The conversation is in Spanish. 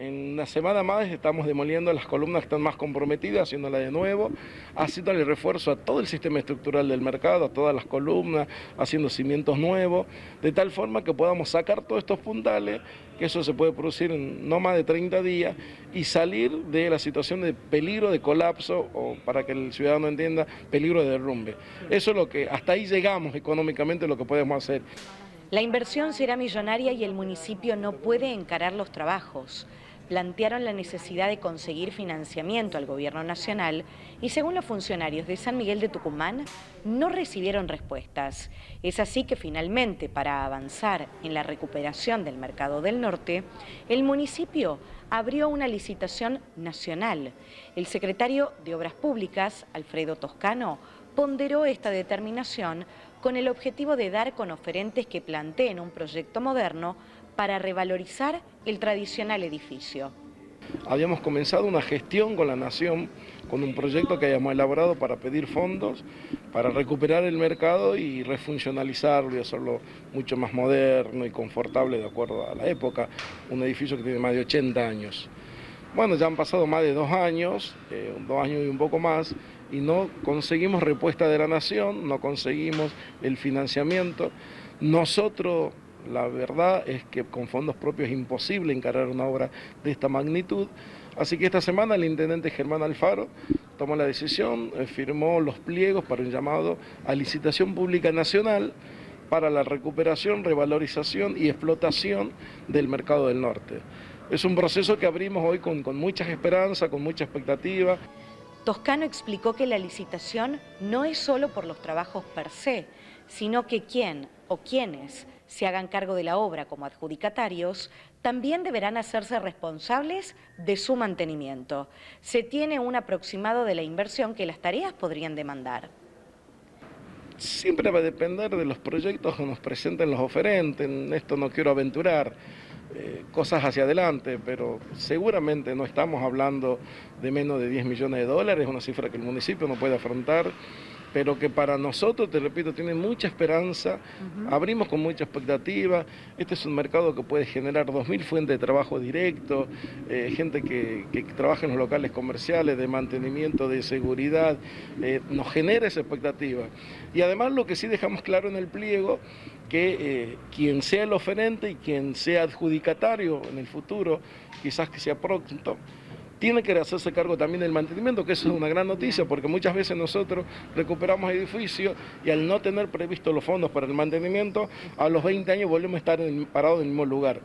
En una semana más estamos demoliendo las columnas que están más comprometidas, haciéndola de nuevo, haciéndole refuerzo a todo el sistema estructural del mercado, a todas las columnas, haciendo cimientos nuevos, de tal forma que podamos sacar todos estos puntales, que eso se puede producir en no más de 30 días, y salir de la situación de peligro de colapso, o para que el ciudadano entienda, peligro de derrumbe. Eso es lo que, hasta ahí llegamos económicamente, lo que podemos hacer. La inversión será millonaria y el municipio no puede encarar los trabajos plantearon la necesidad de conseguir financiamiento al gobierno nacional y según los funcionarios de San Miguel de Tucumán no recibieron respuestas. Es así que finalmente para avanzar en la recuperación del mercado del norte, el municipio abrió una licitación nacional. El secretario de Obras Públicas, Alfredo Toscano, ponderó esta determinación con el objetivo de dar con oferentes que planteen un proyecto moderno para revalorizar el tradicional edificio. Habíamos comenzado una gestión con la Nación, con un proyecto que habíamos elaborado para pedir fondos, para recuperar el mercado y refuncionalizarlo y hacerlo mucho más moderno y confortable de acuerdo a la época, un edificio que tiene más de 80 años. Bueno, ya han pasado más de dos años, eh, dos años y un poco más, y no conseguimos respuesta de la Nación, no conseguimos el financiamiento. Nosotros la verdad es que con fondos propios es imposible encarar una obra de esta magnitud. Así que esta semana el intendente Germán Alfaro tomó la decisión, eh, firmó los pliegos para un llamado a licitación pública nacional para la recuperación, revalorización y explotación del mercado del norte. Es un proceso que abrimos hoy con, con muchas esperanzas, con mucha expectativa. Toscano explicó que la licitación no es solo por los trabajos per se, sino que quién o quienes se hagan cargo de la obra como adjudicatarios, también deberán hacerse responsables de su mantenimiento. Se tiene un aproximado de la inversión que las tareas podrían demandar. Siempre va a depender de los proyectos que nos presenten los oferentes, en esto no quiero aventurar eh, cosas hacia adelante, pero seguramente no estamos hablando de menos de 10 millones de dólares, una cifra que el municipio no puede afrontar pero que para nosotros, te repito, tiene mucha esperanza, abrimos con mucha expectativa, este es un mercado que puede generar 2.000 fuentes de trabajo directo, eh, gente que, trabaja en los locales comerciales, de mantenimiento, de seguridad, eh, nos genera esa expectativa. Y además lo que sí dejamos claro en el pliego, que eh, quien sea el oferente y quien sea adjudicatario en el futuro, quizás que sea pronto, tiene que hacerse cargo también del mantenimiento, que eso es una gran noticia, porque muchas veces nosotros recuperamos edificios y al no tener previsto los fondos para el mantenimiento, a los 20 años volvemos a estar parados en el mismo lugar.